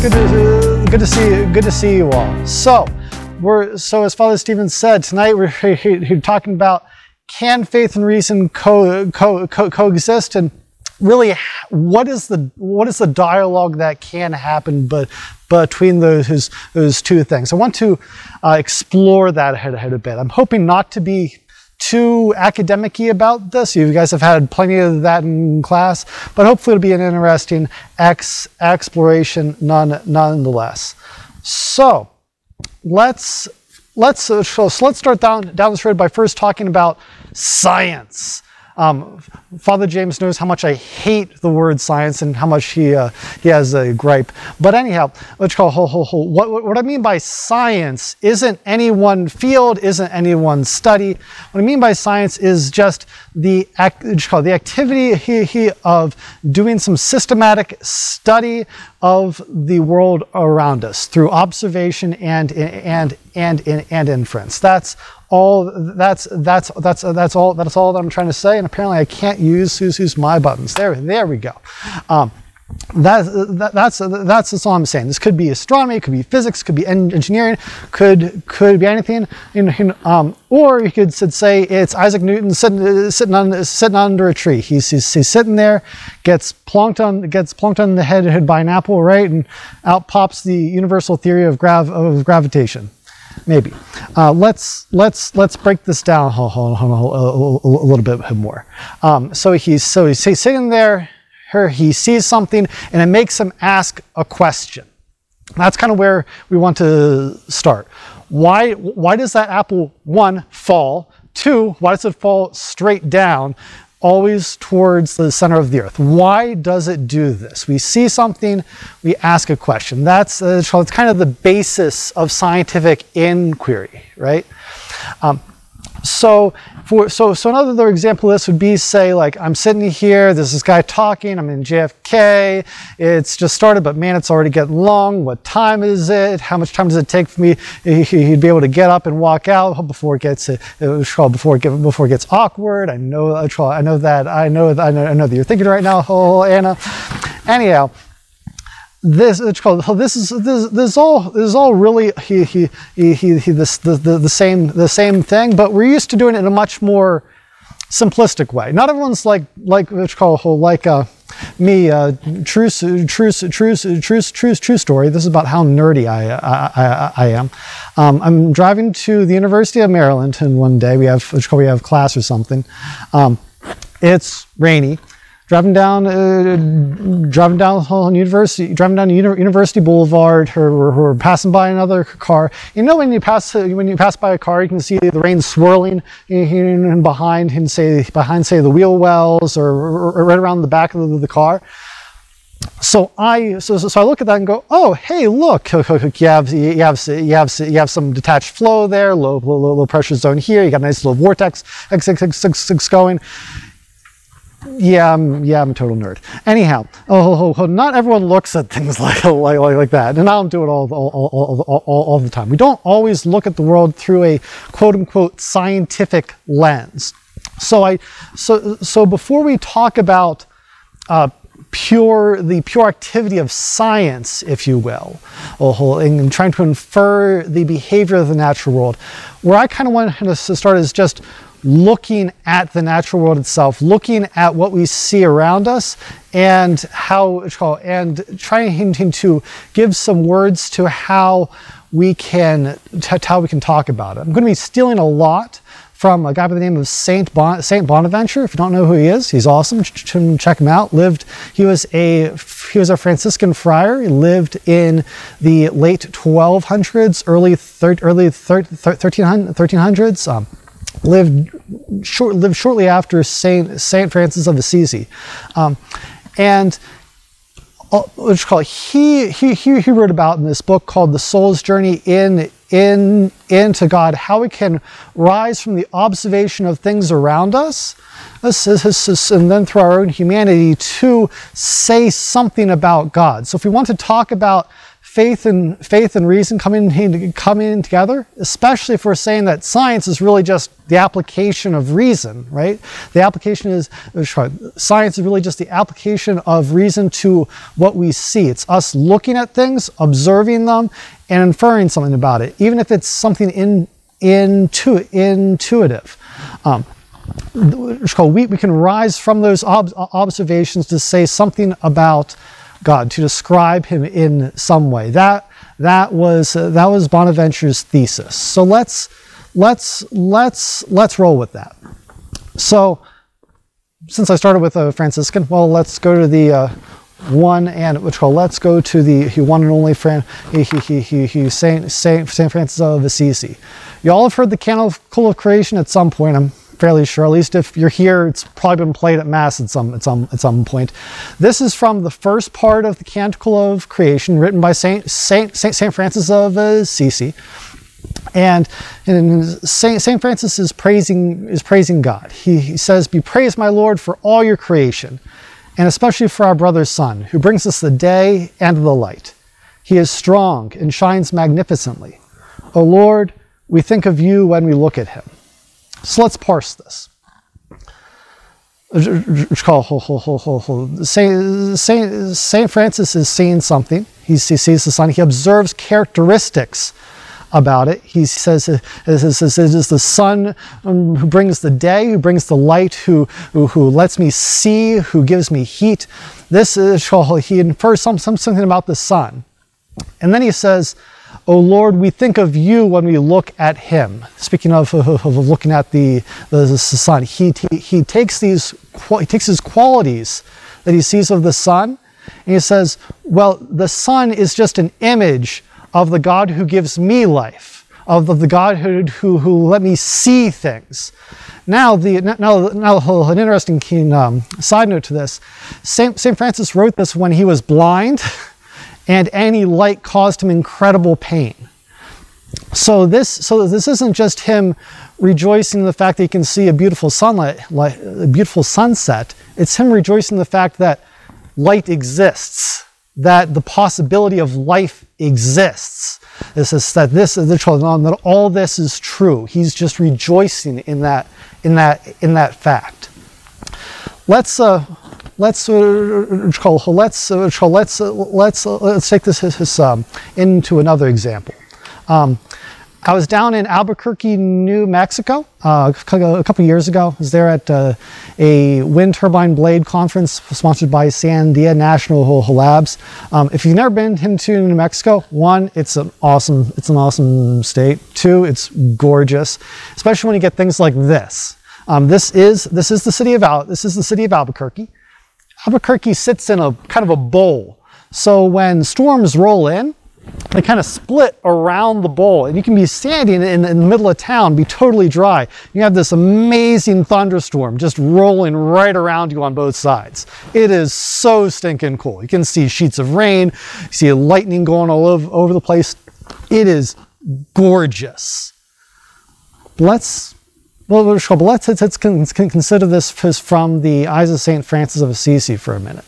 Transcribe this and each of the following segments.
Good to, good to see good to see you all. So, we're so as Father Stephen said tonight we're here talking about can faith and reason co, co, co, coexist and really what is the what is the dialogue that can happen but between those those two things. I want to uh, explore that ahead, ahead a bit. I'm hoping not to be too academic about this. You guys have had plenty of that in class, but hopefully it'll be an interesting ex exploration none, nonetheless. So let's let's so let's start down down this road by first talking about science. Um, Father James knows how much I hate the word science and how much he uh, he has a gripe. But anyhow, let's call ho, ho, ho. What, what I mean by science isn't any one field, isn't any one study. What I mean by science is just the act, call the activity of doing some systematic study of the world around us through observation and and and and, and inference. That's all that's that's that's that's all that's all that I'm trying to say. And apparently, I can't use who's who's my buttons. There, there we go. Um, that, that, that's that's that's all I'm saying. This could be astronomy, it could be physics, could be engineering, could could be anything. Um, or you could say it's Isaac Newton sitting sitting on sitting under a tree. He's, he's, he's sitting there, gets plonked on gets plonked on the head by an apple, right, and out pops the universal theory of grav of gravitation maybe. Uh, let's let's let's break this down a, little bit more. Um, so he's so he's sitting there. Here he sees something, and it makes him ask a question. That's kind of where we want to start. Why why does that apple one fall? Two, why does it fall straight down? Always towards the center of the earth. Why does it do this? We see something, we ask a question. That's uh, it's kind of the basis of scientific inquiry, right? Um, so for so so another example of this would be say like I'm sitting here, there's this guy talking, I'm in JFK, it's just started, but man, it's already getting long. What time is it? How much time does it take for me? He'd be able to get up and walk out oh, before it gets before it, get, before it gets awkward. I know I know that I know I know, I know that you're thinking right now, oh Anna. Anyhow, this it's called this is this, this is all this is all really he he he, he, this the, the, the same the same thing but we're used to doing it in a much more simplistic way. Not everyone's like like it's called like uh, me uh, true true true true true true story. This is about how nerdy I I, I, I am. Um, I'm driving to the University of Maryland and one day we have we have class or something. Um, it's rainy driving down, uh, driving down University, driving down University Boulevard, or passing by another car. You know when you pass when you pass by a car, you can see the rain swirling in, behind, say behind say the wheel wells, or, or, right around the back of the, the car. So I so, so I look at that and go, oh hey look, you have you have you have you have some detached flow there, low low, low pressure zone here. You got a nice little vortex going yeah, I'm, yeah, I'm a total nerd. Anyhow, oh, oh, oh, not everyone looks at things like, like, like that, and I don't do it all, all, all, all, all the time. We don't always look at the world through a quote unquote scientific lens. So I, so, so before we talk about uh, pure, the pure activity of science, if you will, and trying to infer the behavior of the natural world, where I kind of want to start is just looking at the natural world itself, looking at what we see around us, and how and trying to give some words to how we can how we can talk about it. I'm going to be stealing a lot from a guy by the name of Saint bon, Saint Bonaventure. If you don't know who he is, he's awesome. Check him out. Lived he was a he was a Franciscan friar. He lived in the late 1200s, early thir, early thir, 1300s. Um, lived, short, lived shortly after Saint, Saint Francis of Assisi. Um, and uh, what's called he, he, he, he wrote about in this book called The Soul's Journey in, in, into God, how we can rise from the observation of things around us, and then through our own humanity to say something about God. So if we want to talk about faith and faith and reason coming coming together, especially if we're saying that science is really just the application of reason, right? The application is science is really just the application of reason to what we see. It's us looking at things, observing them, and inferring something about it, even if it's something in, intu, intuitive. Um, we, we can rise from those ob observations to say something about God, to describe him in some way. That, that, was, uh, that was Bonaventure's thesis. So let's, let's, let's, let's roll with that. So since I started with a Franciscan, well, let's go to the uh, one and which called let's go to the he one and only Fran, he, he, he, he, Saint, Saint, Saint Francis of Assisi. You all have heard the Canticle of Creation at some point. I'm fairly sure. At least if you're here, it's probably been played at Mass at some, at some, at some point. This is from the first part of the Canticle of Creation, written by Saint, Saint, Saint, Saint Francis of Assisi. And, and Saint, Saint Francis is praising, is praising God. He, he says, Be praised, my Lord, for all your creation, and especially for our brother's Sun, who brings us the day and the light. He is strong and shines magnificently. O Lord, we think of you when we look at him. So let's parse this. Saint Francis is seeing something. He sees the sun. He observes characteristics about it. He says uh, it is the sun who brings the day, who brings the light, who, who, who lets me see, who gives me heat. This is, he infers some, some, something about the sun. And then he says, O Lord, we think of you when we look at him. Speaking of, of, looking at the, the, the sun, he, he, takes these, he takes his qualities that he sees of the sun, and he says, well, the sun is just an image of the God who gives me life, of the, the God who, who, who let me see things. Now, the, now, now an interesting keen, um, side note to this. St. Francis wrote this when he was blind. and any light caused him incredible pain. So this, so this isn't just him rejoicing in the fact that he can see a beautiful sunlight, a beautiful sunset. It's him rejoicing in the fact that light exists, that the possibility of life exists. This is that this is the truth, that all this is true. He's just rejoicing in that, in that, in that fact. Let's uh, let's uh, let's uh, let's uh, let's let's take this, this um, into another example. Um, I was down in Albuquerque, New Mexico, uh, a couple years ago. I was there at uh, a wind turbine blade conference sponsored by Sandia National Labs. Um, if you've never been into New Mexico, one, it's an awesome, it's an awesome state. Two, it's gorgeous, especially when you get things like this. Um, this is this is the city of Al this is the city of Albuquerque. Albuquerque sits in a kind of a bowl. So when storms roll in, they kind of split around the bowl and you can be standing in, the middle of town, be totally dry. You have this amazing thunderstorm just rolling right around you on both sides. It is so stinking cool. You can see sheets of rain, you see lightning going all over, over the place. It is gorgeous. Let's well, let's, let's consider this from the eyes of St. Francis of Assisi for a minute.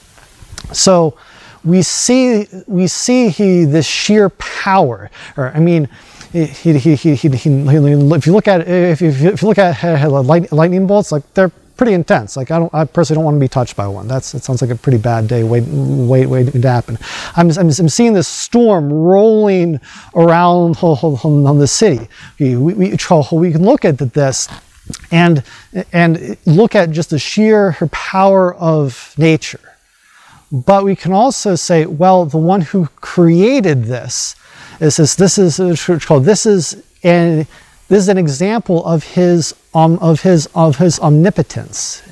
So we see, we see he, this sheer power, or I mean, he, he, he, he, if you look at if you, if you look at uh, lightning bolts, like they're pretty intense. Like I don't, I personally don't want to be touched by one. That's it sounds like a pretty bad day waiting, wait, waiting to happen. I'm, I'm, I'm seeing this storm rolling around on the city. We, we, we can look at this and, and look at just the sheer her power of nature. But we can also say, well, the one who created this is this, this is called this is an this is an example of his um, of his of his omnipotence.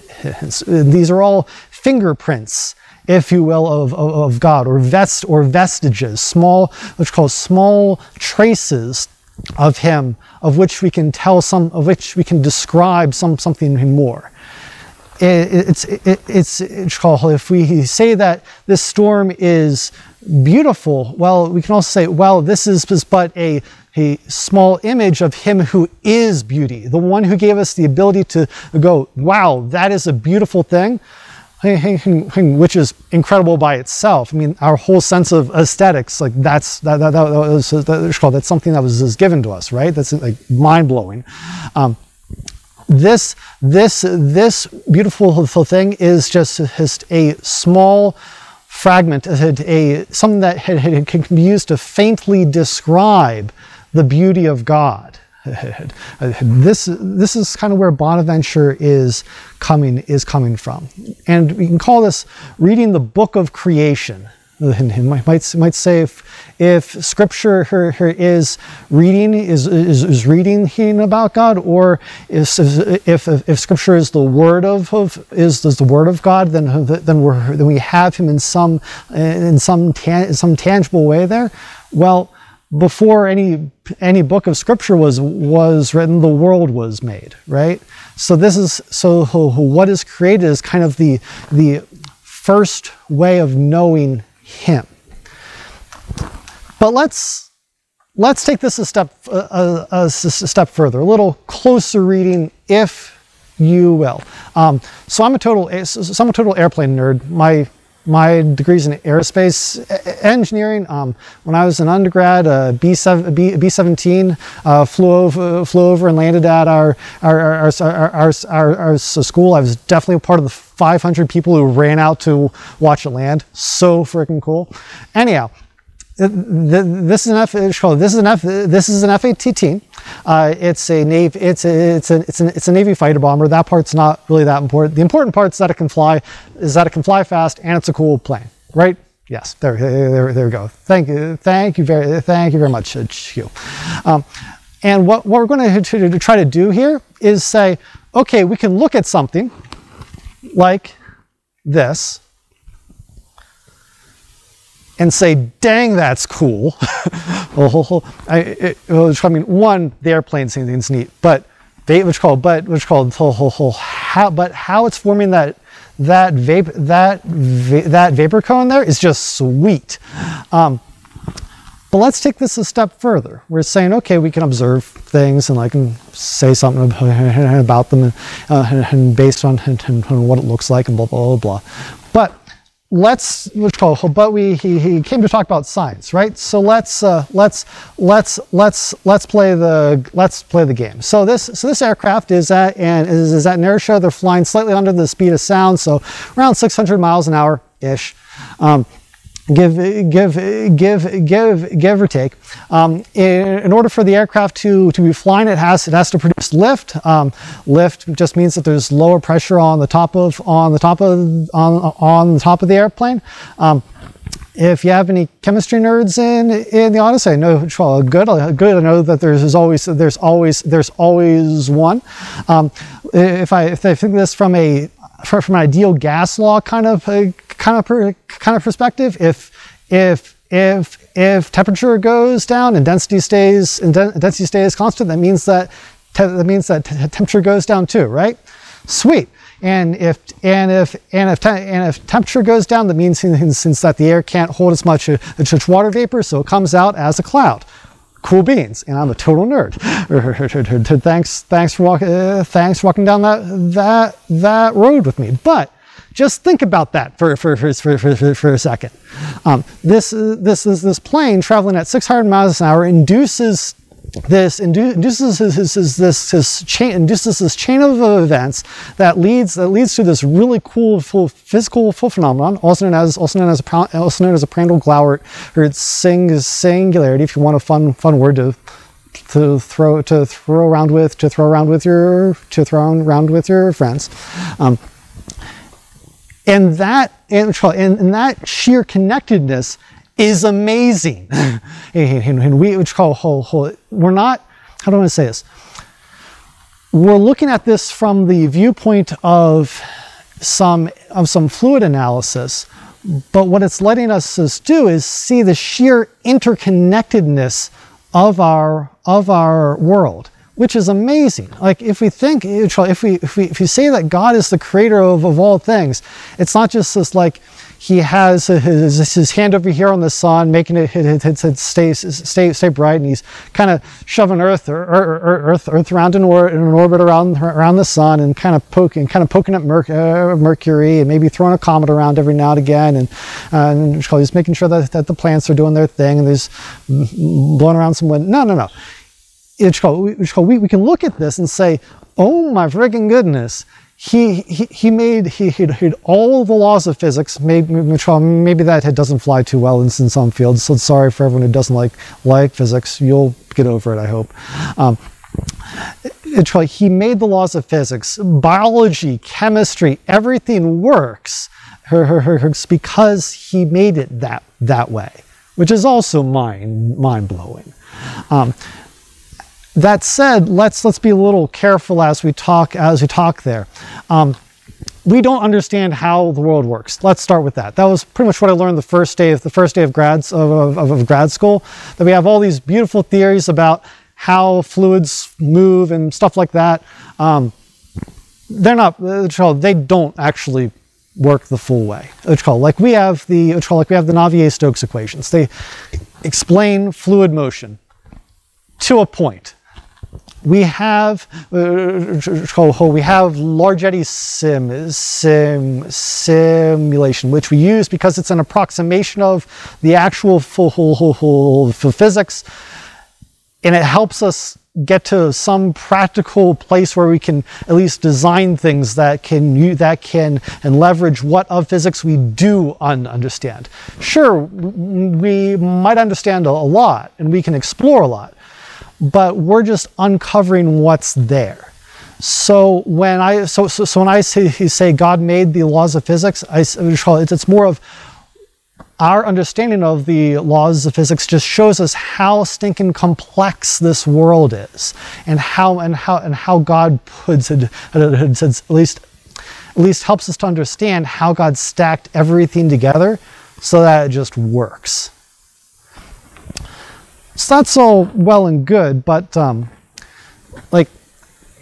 These are all fingerprints, if you will, of, of, of God, or vest or vestiges, small, what's called small traces of him of which we can tell some of which we can describe some something more. It, it's it, it's if we say that this storm is beautiful well we can also say well this is but a a small image of him who is beauty the one who gave us the ability to go wow that is a beautiful thing which is incredible by itself. I mean, our whole sense of aesthetics, like that's that, that, that, was, that, that's something that was given to us, right? That's like mind blowing. Um, this this this beautiful thing is just, just a small fragment, a something that can be used to faintly describe the beauty of God. Uh, this this is kind of where Bonaventure is coming is coming from, and we can call this reading the book of creation. He might, might say if, if scripture here, here is reading is, is, is reading about God, or if, if, if scripture is the word of, of is, is the word of God, then then we're then we have him in some in some in some tangible way there. Well, before any any book of scripture was was written the world was made right? So this is so what is created is kind of the the first way of knowing him. But let's let's take this a step a, a, a step further a little closer reading if you will. Um, so i'm a total so i'm a total airplane nerd. My my degrees in aerospace engineering. Um, when I was an undergrad, uh, B7, B, B-17 uh, flew, over, flew over and landed at our our, our, our, our, our school. I was definitely a part of the 500 people who ran out to watch it land. So freaking cool. Anyhow, this is an F. This is an F. This is an F-18. Uh, it's a navy. It's a, it's a it's a it's a navy fighter bomber. That part's not really that important. The important part is that it can fly. Is that it can fly fast and it's a cool plane, right? Yes. There there there we go. Thank you. Thank you very thank you very much, Hugh. Um, and what, what we're going to, to try to do here is say, okay, we can look at something like this and say, dang, that's cool. I, it, I mean, one, the airplane seems neat, but which called, but which called, how, but how it's forming that that vapor that that vapor cone there is just sweet. Um, but let's take this a step further. We're saying, okay, we can observe things and I can say something about them and, uh, and based on, on, what it looks like and blah, blah, blah, blah. But let's let's call but we he, he came to talk about science right? So let's uh, let's let's let's let's play the let's play the game. So this so this aircraft is at and is, is at inertia they're flying slightly under the speed of sound so around 600 miles an hour ish um, give, give, give, give, give or take. Um, in, in, order for the aircraft to, to be flying, it has, it has to produce lift. Um, lift just means that there's lower pressure on the top of, on the top of, on, on the top of the airplane. Um, if you have any chemistry nerds in in the Odyssey, I know well, good. Good. I know that there's always there's always there's always one. Um, if I if I think this from a from an ideal gas law kind of kind of per, kind of perspective, if if if if temperature goes down and density stays and de density stays constant, that means that that means that temperature goes down too, right? Sweet. And if and if and if and if temperature goes down, that means since, that the air can't hold as much as uh, water vapor, so it comes out as a cloud. Cool beans, and I'm a total nerd. thanks, thanks for walking, uh, thanks for walking down that that that road with me. But just think about that for, for, for, for, for, a second. Um, this, this, this, this plane traveling at 600 miles an hour induces this induces this, this, chain induces this chain of events that leads that leads to this really cool full, physical full phenomenon, also known as also known as a also known as a Prandtl-Glauert or sing singularity. If you want a fun fun word to to throw to throw around with to throw around with your to throw around with your friends. Um, and that, and, and that sheer connectedness is amazing. and we, which call, we're not, how do I want to say this? We're looking at this from the viewpoint of some, of some fluid analysis, but what it's letting us do is see the sheer interconnectedness of our, of our world which is amazing. Like if we think, if we if we if you say that God is the creator of, of all things, it's not just this like he has his, his hand over here on the sun, making it, it, it, it stay, stay, stay bright, and he's kind of shoving Earth, or, Earth, Earth around in, or, in, an orbit around around the sun, and kind of poking, kind of poking at Merc, uh, Mercury, and maybe throwing a comet around every now and again, and, uh, and he's making sure that, that the plants are doing their thing, and there's blowing around some wind. No, no, no it's called, it's called we, we can look at this and say, oh my freaking goodness, he, he, he made he, he had all the laws of physics. Maybe, maybe that doesn't fly too well in, in some fields. So sorry for everyone who doesn't like like physics. You'll get over it, I hope. Um, it's like he made the laws of physics, biology, chemistry, everything works because he made it that that way, which is also mind mind blowing. Um, that said, let's let's be a little careful as we talk as we talk there. Um, we don't understand how the world works. Let's start with that. That was pretty much what I learned the first day of the first day of grads of, of, of grad school. That we have all these beautiful theories about how fluids move and stuff like that. Um, they're not. They don't actually work the full way. Like we have the like we have the Navier-Stokes equations. They explain fluid motion to a point we have uh, we have large eddy sim, sim simulation, which we use because it's an approximation of the actual physics, and it helps us get to some practical place where we can at least design things that can that can and leverage what of physics we do un understand. Sure, we might understand a lot and we can explore a lot, but we're just uncovering what's there. So when I so so, so when I say say God made the laws of physics, I it's more of our understanding of the laws of physics just shows us how stinking complex this world is, and how and how and how God puts it, at least at least helps us to understand how God stacked everything together so that it just works. So that's all well and good, but um, like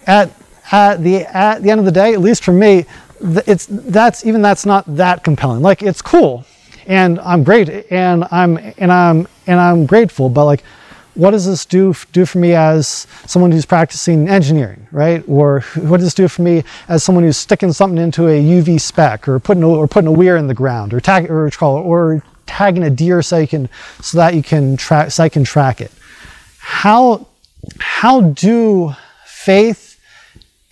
at at the at the end of the day, at least for me, it's that's even that's not that compelling. Like it's cool, and I'm great, and I'm and I'm and I'm grateful, but like what does this do do for me as someone who's practicing engineering, right? Or what does this do for me as someone who's sticking something into a UV spec, or putting a, or putting a weir in the ground, or tag or, or tagging a deer so you can so that you can track so I can track it. How how do faith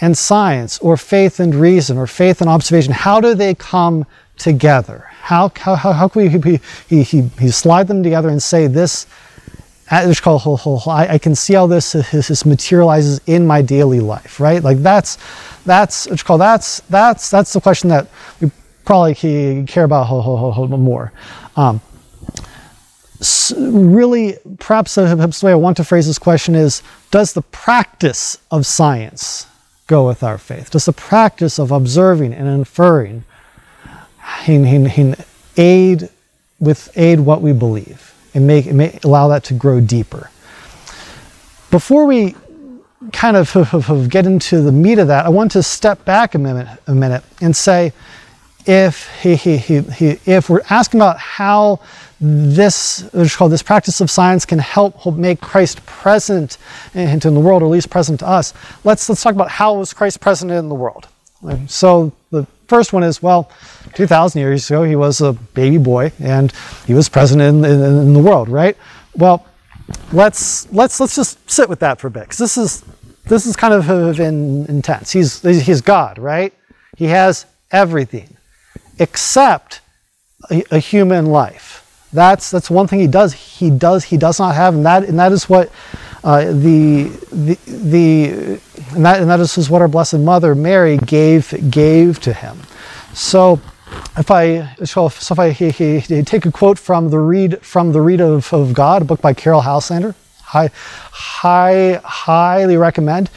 and science or faith and reason or faith and observation how do they come together? How how how, how can we he, he, he slide them together and say this uh, I, I can see how this, this this materializes in my daily life, right? Like that's that's it's called that's that's that's the question that we probably care about more. Um, really, perhaps the way I want to phrase this question is Does the practice of science go with our faith? Does the practice of observing and inferring in, in, in aid with aid what we believe and make, make allow that to grow deeper? Before we kind of get into the meat of that, I want to step back a minute, a minute and say, if he, he, he, he, if we're asking about how this what's called this practice of science can help make Christ present in the world, or at least present to us, let's let's talk about how was Christ present in the world. So the first one is well, 2,000 years ago he was a baby boy and he was present in, in, in the world, right? Well, let's let's let's just sit with that for a bit because this is this is kind of intense. He's he's God, right? He has everything except a, a, human life. That's that's one thing he does. He does he does not have, and that and that is what uh, the the the and that and that is what our Blessed Mother Mary gave gave to him. So. If I so if I he, he, he take a quote from the Reed from the Reed of, of God, a book by Caryll Houselander, I high, highly recommend.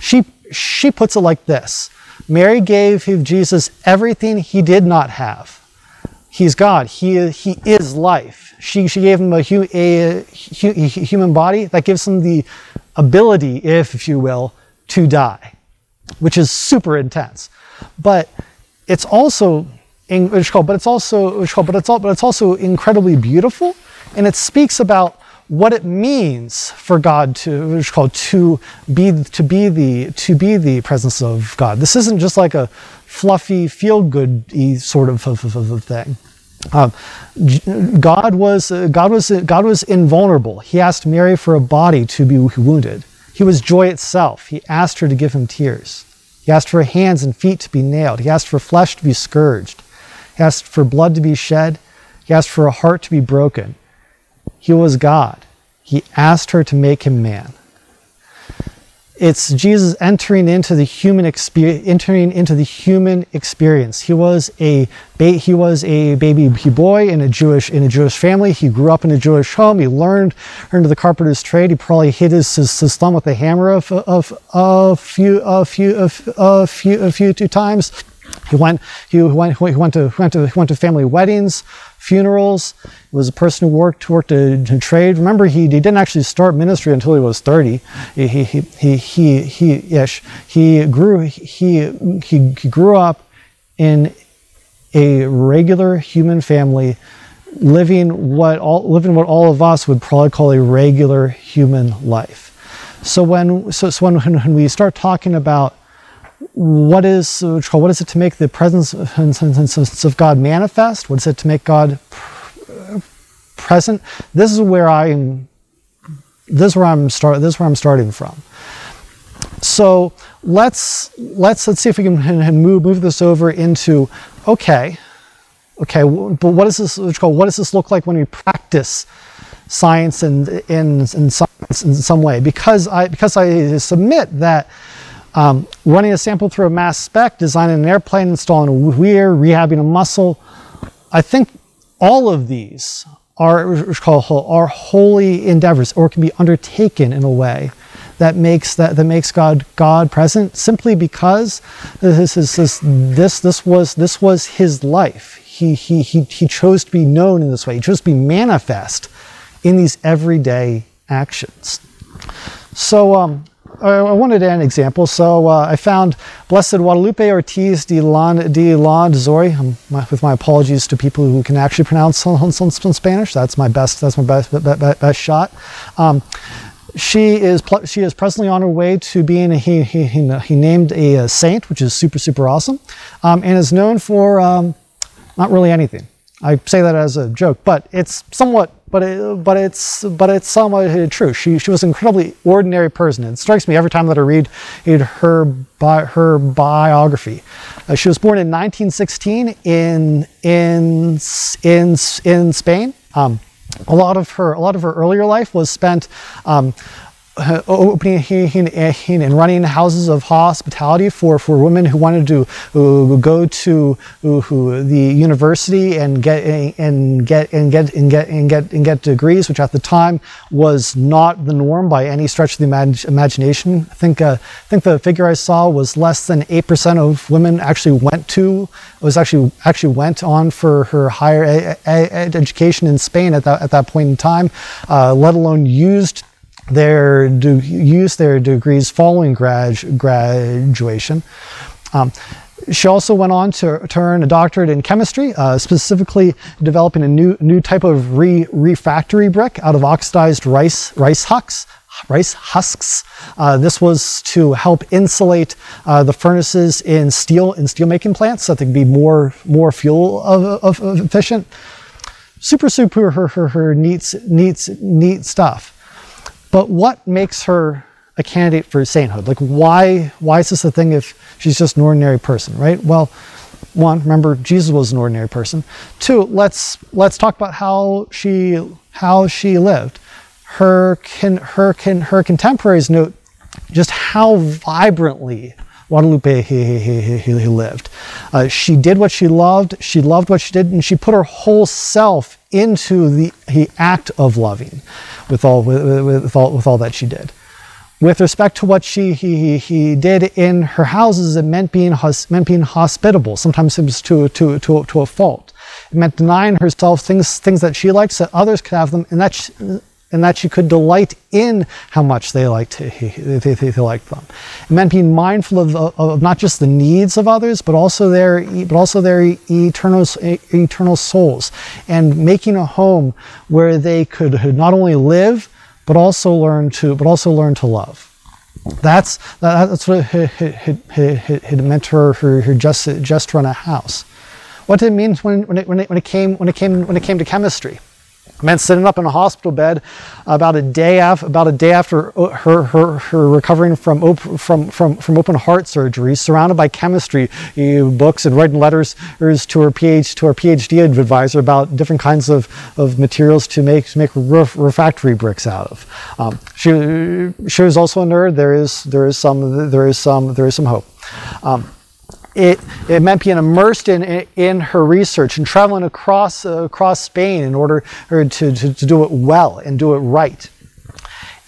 She she puts it like this: Mary gave Jesus everything he did not have, He's God. He, he is life. She, she gave him a, hu, a, hu, a human body that gives him the ability, if, if you will, to die, which is super intense. But it's also but it's also but it's all, but it's also incredibly beautiful, and it speaks about what it means for God to which called to be to be the to be the presence of God. This isn't just like a fluffy feel good sort of, of, of, of thing. Um, God was uh, God was God was invulnerable. He asked Mary for a body to be wounded. He was joy itself. He asked her to give him tears. He asked for hands and feet to be nailed. He asked for flesh to be scourged. He asked for blood to be shed. He asked for a heart to be broken. He was God. He asked her to make him man. It's Jesus entering into the human experience, entering into the human experience. He was a he was a baby boy in a Jewish in a Jewish family. He grew up in a Jewish home. He learned learned the carpenter's trade. He probably hit his, his, his thumb with a hammer of of a few a few a few a few, a few two times. He went, he went, he went to, went to, went to family weddings, funerals. Was a person who worked, worked a trade. Remember, he, he didn't actually start ministry until he was 30. He, he, he, he, he, ish. He grew, he, he, he grew up in a regular human family living what all, living what all of us would probably call a regular human life. So when, so, so when, when we start talking about what is what is it to make the presence of God manifest? What is it to make God present? This is where I am. This is where I'm start. This is where I'm starting from. So let's let's let's see if we can move move this over into okay, okay. But what is this? What does this look like when we practice science in, in, in science in some way? Because I because I submit that um, running a sample through a mass spec, designing an airplane, installing a weir, rehabbing a muscle. I think all of these are, are holy endeavors or can be undertaken in a way that makes that, that makes God God present simply because this is this this this was this was his life. He he he he chose to be known in this way. He chose to be manifest in these everyday actions. So um, I wanted an example. So uh, I found Blessed Guadalupe Ortiz de, Lan, de la Zori, um, with my apologies to people who can actually pronounce some Spanish. That's my best, that's my best, best, best shot. Um, she is she is presently on her way to being a, he, he, he named a, a, saint, which is super super awesome, um, and is known for um, not really anything. I say that as a joke, but it's somewhat but it, but it's but it's somewhat true. She she was an incredibly ordinary person. It strikes me every time that I read, her her biography. Uh, she was born in 1916 in in in in Spain. Um, a lot of her a lot of her earlier life was spent um, uh, opening and running houses of hospitality for, for women who wanted to uh, go to uh, the university and get and get and get and get and get and get degrees, which at the time was not the norm by any stretch of the imag imagination. I think uh, I think the figure I saw was less than eight percent of women actually went to was actually actually went on for her higher education in Spain at that at that point in time, uh, let alone used their use their degrees following grad, graduation. Um, she also went on to, earn a doctorate in chemistry, uh, specifically developing a new new type of re, refractory brick out of oxidized rice rice husks. Rice husks. Uh, this was to help insulate uh, the furnaces in steel in steelmaking plants so that they could be more more fuel of, of, of efficient. Super super her her, her neat neat neat stuff. But what makes her a candidate for sainthood? Like, why, why is this a thing if she's just an ordinary person, right? Well, one, remember Jesus was an ordinary person. Two, let's let's talk about how she how she lived. Her can her can her contemporaries note just how vibrantly Guadalupe he, he, he, lived. Uh, she did what she loved. She loved what she did, and she put her whole self into the, the act of loving with all, with, with, all, with all that she did. With respect to what she he, he did in her houses, it meant being, meant being hospitable. Sometimes it was to, to, to, to a fault. It meant denying herself things, things that she liked so that others could have them, and that she, and that she could delight in how much they liked, they, they, they liked them. It meant being mindful of, of, not just the needs of others, but also their, but also their eternal, eternal souls, and making a home where they could not only live, but also learn to, but also learn to love. That's, that's what it, meant her, her, just, just run a house. What did it mean when, when, it, when, it came, when, it came, when it came to chemistry? Meant sitting up in a hospital bed about a day after about a day after her her, her recovering from op, from from from open heart surgery, surrounded by chemistry books and writing letters to her PhD to her PhD advisor about different kinds of, of materials to make to make ref, refractory bricks out of. Um, she she was also a nerd. There is there is some there is some there is some hope. Um, it, it meant being immersed in, in her research and traveling across, uh, across Spain in order to, to, to do it well and do it right.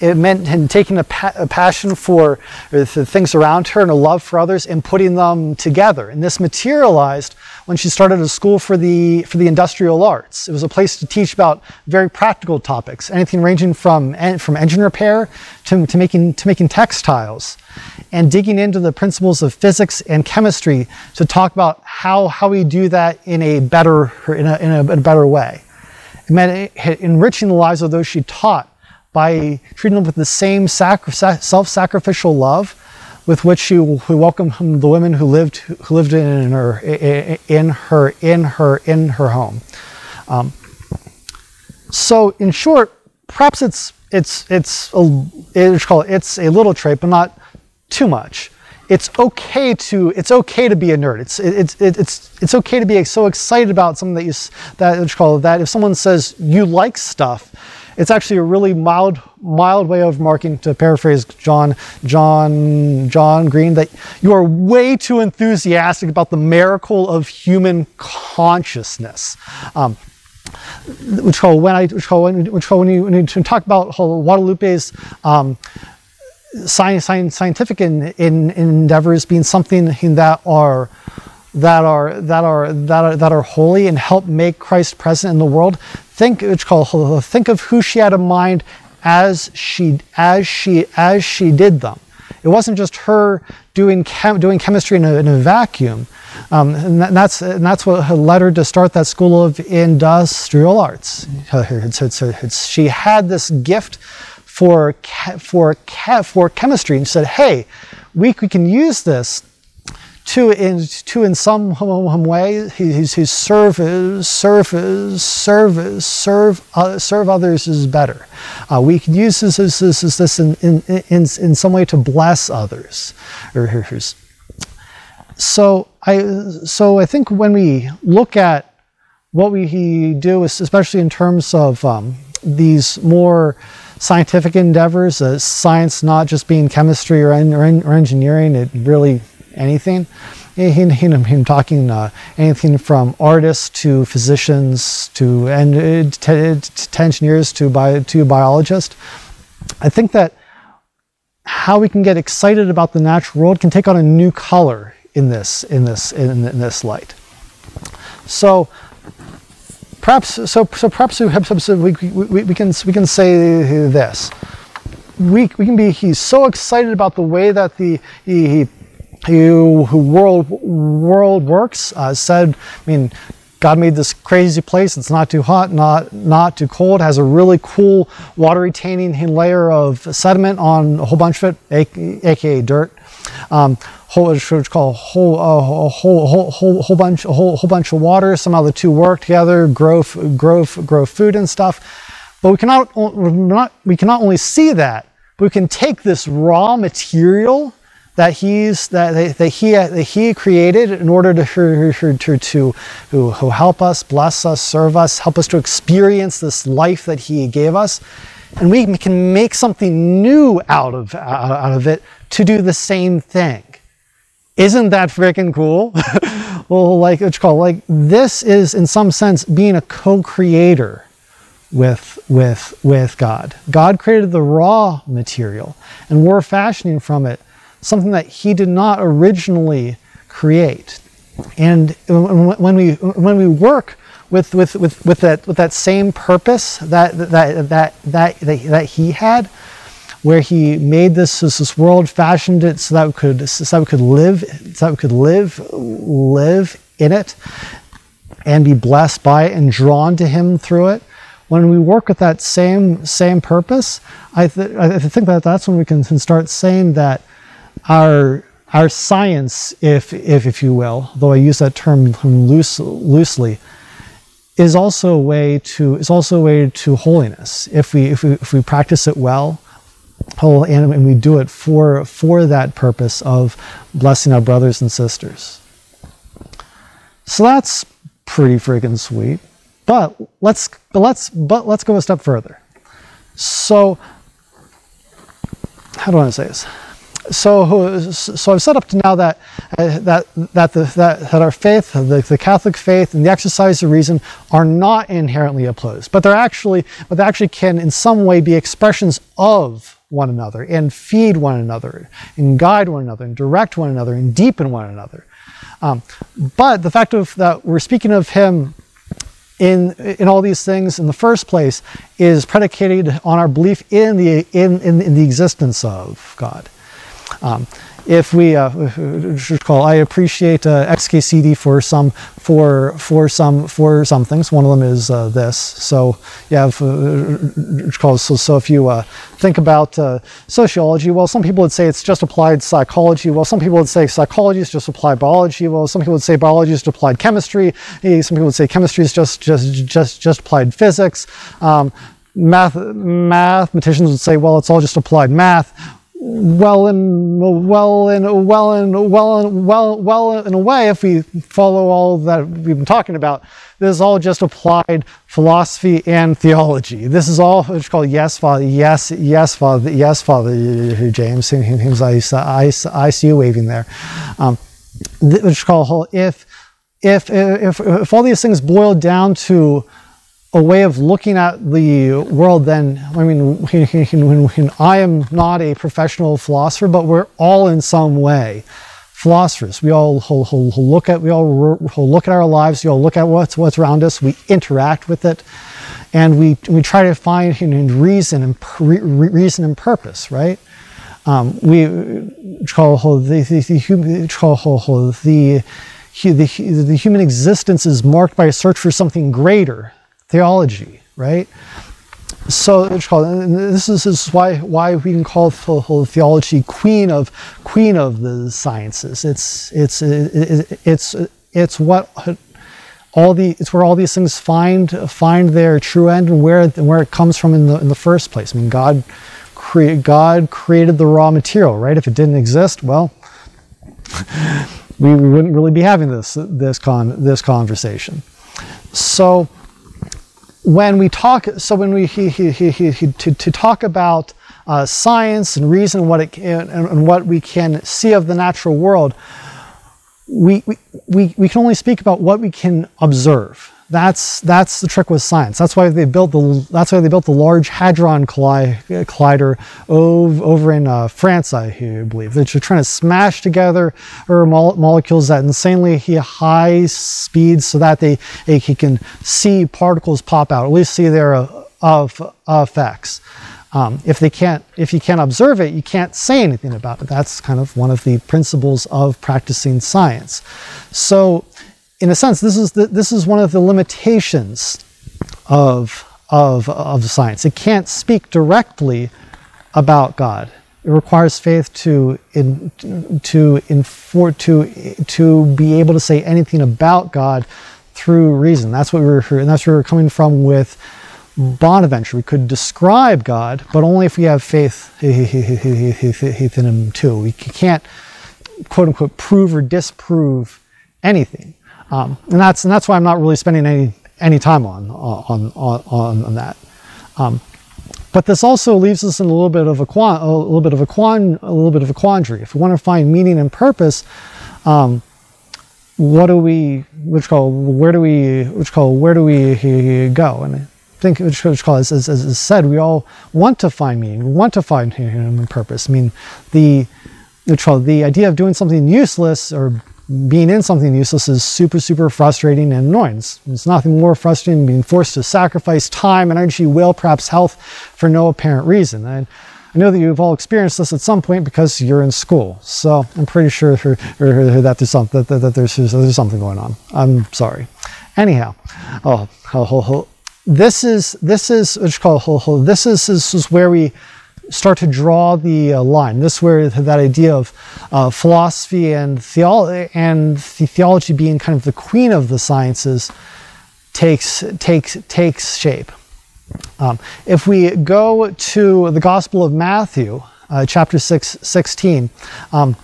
It meant taking a, pa a passion for uh, the things around her and a love for others and putting them together. And this materialized when she started a school for the, for the industrial arts. It was a place to teach about very practical topics, anything ranging from, from engine repair to, to, making, to making textiles and digging into the principles of physics and chemistry to talk about how, how we do that in a better, in a, in a better way. It meant enriching the lives of those she taught by treating them with the same self-sacrificial love with which she welcomed the women who lived who lived in her in her in her in her home. Um, so, in short, perhaps it's it's it's a, it's called it's a little trait, but not too much. It's okay to it's okay to be a nerd. It's it's it's it's okay to be so excited about something that you that it's called that if someone says you like stuff it's actually a really mild, mild way of marking, to paraphrase John, John, John Green, that you are way too enthusiastic about the miracle of human consciousness. Um, which when I which when, you, when you talk about whole Guadalupe's um, science, scientific in, in, endeavors being something in that are that are that are that are that are holy and help make Christ present in the world. Think it's called think of who she had in mind as she as she as she did them. It wasn't just her doing chem, doing chemistry in a, in a vacuum, um, and, that, and, that's and that's what led her to start that school of industrial arts. It's, it's, it's, she had this gift for for for chemistry, and said, "Hey, we, we can use this to in, to in some way his, his service, service, service, serve, uh, serve others is better. Uh, we can use this, this, this, this in, in, in, in some way to bless others. So I, so I think when we look at what we do, especially in terms of um, these more scientific endeavors, uh, science not just being chemistry or, or, or engineering, it really anything. Him, him, talking uh, anything from artists to physicians to, and, uh, to, to engineers to, bio, to biologists. I think that how we can get excited about the natural world can take on a new color in this, in this, in, in this light. So perhaps, so, so perhaps we, we, we, can, we can say this. We, we can be, he's so excited about the way that the, he, he who, who world world works uh, said, I mean, God made this crazy place. It's not too hot, not not too cold. It has a really cool water retaining layer of sediment on a whole bunch of it, aka dirt. Um, whole, it's called whole, uh, a whole, whole, whole, whole bunch, a whole, whole bunch of water. Somehow the two work together, grow, grow, grow food and stuff. But we cannot, not, we cannot only see that, but we can take this raw material that he's that, that he that he created in order to to, to, to who, who help us, bless us, serve us, help us to experience this life that he gave us, and we can make something new out of out of it to do the same thing. Isn't that freaking cool? well, like it's called like this is in some sense being a co-creator with with with God. God created the raw material, and we're fashioning from it something that he did not originally create. And when we, when we work with, with, with, with, that, with that same purpose that, that, that, that, that, he had, where he made this, this, this world, fashioned it so that we could, so that we could live, so that we could live, live in it and be blessed by it and drawn to him through it. When we work with that same, same purpose, I, th- I think that that's when we can start saying that our, our science, if, if, if you will, though I use that term loose, loosely, is also a way to is also a way to holiness. If we if we if we practice it well whole and, and we do it for for that purpose of blessing our brothers and sisters. So that's pretty freaking sweet but let's but let's but let's go a step further. So how do i want to say this so, so I've set up to now that uh, that that, the, that that our faith, the, the Catholic faith, and the exercise of reason are not inherently opposed, but they're actually, but they actually can in some way be expressions of one another and feed one another and guide one another and direct one another and deepen one another. Um, but the fact of that we're speaking of Him in in all these things in the first place is predicated on our belief in the in in, in the existence of God. Um, if we uh, call, I appreciate uh, XKCD for some for for some for some things. One of them is uh, this. So you have uh, so so if you uh, think about uh, sociology, well, some people would say it's just applied psychology. Well, some people would say psychology is just applied biology. Well, some people would say biology is applied chemistry. Some people would say chemistry is just just just just applied physics. Um, math mathematicians would say, well, it's all just applied math well in well in well in well in well well in a way if we follow all that we've been talking about this is all just applied philosophy and theology. This is all it's called yes father yes yes father yes father james I, I, I see you waving there. Um, which called if if if if all these things boil down to a way of looking at the world then i mean when, when, i am not a professional philosopher but we're all in some way philosophers. We all look at we all look at our lives. We all look at what's what's around us. We interact with it. And we we try to find reason and reason and purpose right? Um, we the, the human existence is marked by a search for something greater theology, right? So this is, this is why why we can call theology queen of queen of the sciences. It's it's it's it's what all the it's where all these things find find their true end and where where it comes from in the in the first place. I mean, God create God created the raw material, right? If it didn't exist, well, we wouldn't really be having this this con this conversation. So when we talk, so when we he, he, he, he, to, to talk about uh, science and reason, what it and, and, what we can see of the natural world, we, we, we can only speak about what we can observe. That's, that's the trick with science. That's why they built the, that's why they built the Large Hadron Collider over in uh, France, I believe. They're trying to smash together molecules at insanely high speeds so that they, they can see particles pop out, at least see their uh, of, effects. Um, if they can't, if you can't observe it, you can't say anything about it. That's kind of one of the principles of practicing science. So in a sense, this is, the, this is one of the limitations of, of, of science. It can't speak directly about God. It requires faith to, in, to, infor, to, to be able to say anything about God through reason. That's what we were, and that's where we are coming from with Bonaventure. We could describe God, but only if we have faith in Him too. We can't, quote unquote, prove or disprove anything. Um, and that's and that's why I'm not really spending any any time on on on, on that. Um, but this also leaves us in a little bit of a, quan, a little bit of a, quan, a little bit of a quandary. If we want to find meaning and purpose, um, what do we, which call, where do we, which call, where do we go? And I think, which, which call, as, as, as said, we all want to find meaning, we want to find meaning and purpose. I mean, the, which call, the idea of doing something useless or being in something useless is super, super frustrating and annoying. It's, nothing more frustrating than being forced to sacrifice time, energy, will, perhaps health for no apparent reason. And I know that you've all experienced this at some point because you're in school. So I'm pretty sure that there's, some, that, that there's, there's something going on. I'm sorry. Anyhow, oh, oh, oh, oh this is this is what's called this is, this is where we start to draw the uh, line. This is where that idea of uh, philosophy and, theolo- and the theology being kind of the queen of the sciences takes, takes, takes shape. Um, if we go to the Gospel of Matthew, uh, chapter 6, 16, um,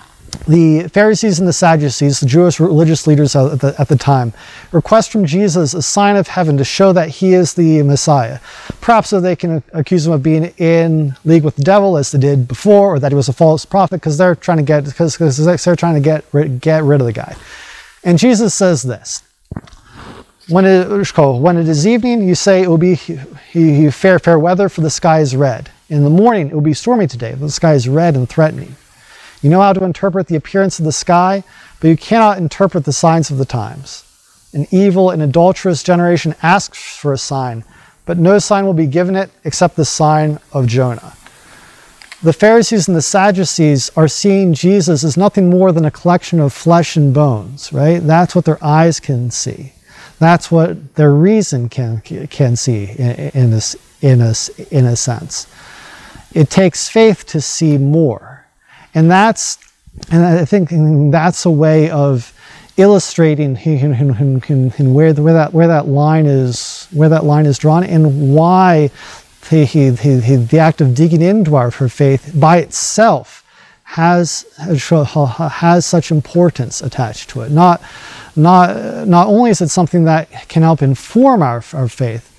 the Pharisees and the Sadducees, the Jewish religious leaders at the, at the, time, request from Jesus a sign of heaven to show that he is the Messiah. Perhaps so they can accuse him of being in league with the devil, as they did before, or that he was a false prophet, because they're trying to get because they're trying to get rid, get rid of the guy. And Jesus says this: When it, when it is evening, you say it will be fair fair weather, for the sky is red. In the morning, it will be stormy today, for the sky is red and threatening. You know how to interpret the appearance of the sky, but you cannot interpret the signs of the times. An evil and adulterous generation asks for a sign, but no sign will be given it except the sign of Jonah. The Pharisees and the Sadducees are seeing Jesus as nothing more than a collection of flesh and bones, right? That's what their eyes can see. That's what their reason can, can see in, in, this, in, a, in a sense. It takes faith to see more. And that's, and I think that's a way of illustrating where, where, that, where that line is where that line is drawn and why the, the act of digging into our faith by itself has has such importance attached to it. Not not not only is it something that can help inform our, our faith,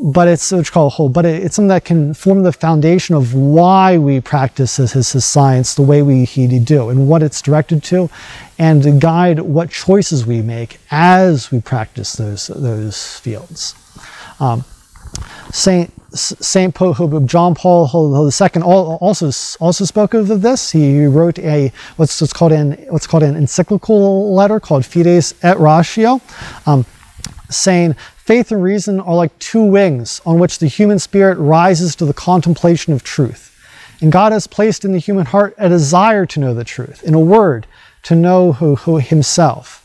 but it's what's called whole, but it's something that can form the foundation of why we practice his, his science the way we do and what it's directed to, and to guide what choices we make as we practice those, those fields. Um, Saint Saint Pope John Paul II also also spoke of this. He wrote a what's, what's called an what's called an encyclical letter called Fides et Ratio, um, saying Faith and reason are like two wings on which the human spirit rises to the contemplation of truth. And God has placed in the human heart a desire to know the truth, in a word, to know who, who Himself.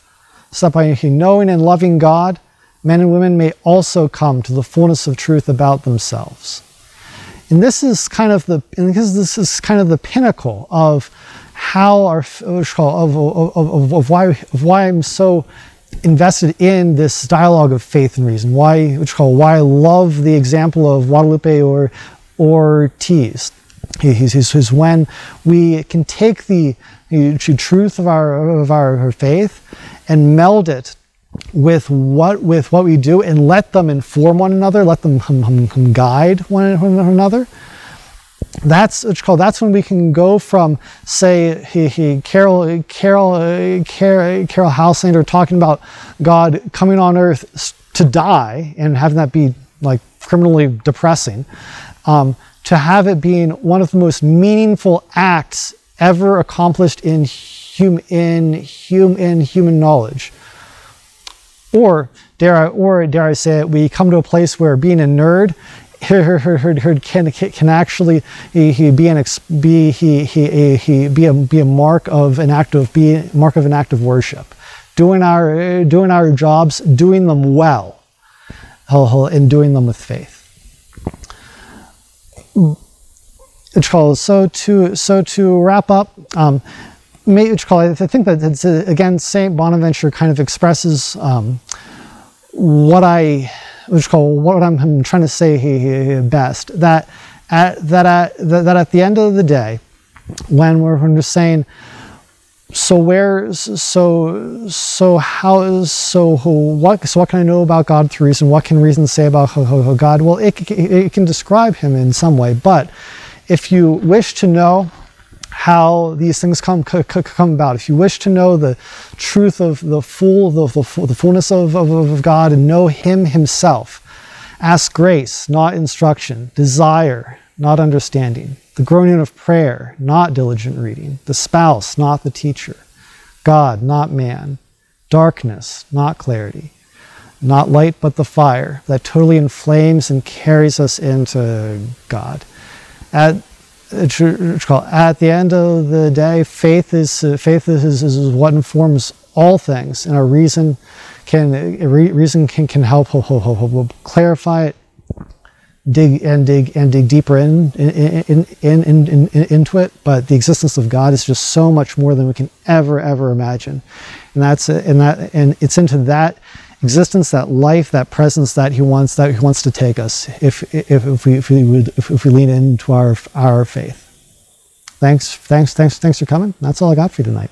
So that by knowing and loving God, men and women may also come to the fullness of truth about themselves. And this is kind of the because this is kind of the pinnacle of how our of, of, of, of, why of why I'm so invested in this dialogue of faith and reason. Why, which call why I love the example of Guadalupe or Ortiz. Is when we can take the, the truth of our of our, our faith and meld it with what with what we do and let them inform one another, let them hum, hum, hum guide one another that's it's called that's when we can go from say he, he Caryll Caryll Caryll Caryll Houselander talking about God coming on earth to die and having that be like criminally depressing um, to have it being one of the most meaningful acts ever accomplished in hum, in hum, in human knowledge. Or dare I, or dare I say it, we come to a place where being a nerd can, can actually he, he be an be he, he, he be a be a mark of an act of be mark of an act of worship, doing our doing our jobs, doing them well, and doing them with faith. So to so to wrap up. Um, I think that again Saint Bonaventure kind of expresses um, what I which called what I'm, trying to say here best that at, that at, that at the end of the day, when we're, when we're saying, so where so so how so what so what can I know about God through reason? What can reason say about God? Well, it, it can describe Him in some way, but if you wish to know how these things come, come about. If you wish to know the truth of the full, the, the, the fullness of, of, of God and know Him Himself, ask grace, not instruction, desire, not understanding, the groaning of prayer, not diligent reading, the spouse, not the teacher, God, not man, darkness, not clarity, not light but the fire that totally inflames and carries us into God. At at the end of the day, faith is faith is, is, what informs all things, and our reason can reason can, can help, help, help, help clarify it, dig and dig and dig deeper in in, in, in, in, into it. But the existence of God is just so much more than we can ever ever imagine, and that's and that and it's into that existence, that life, that presence that He wants that He wants to take us if if, if we if we would if, if we lean into our our faith. Thanks thanks thanks thanks for coming. That's all I got for you tonight.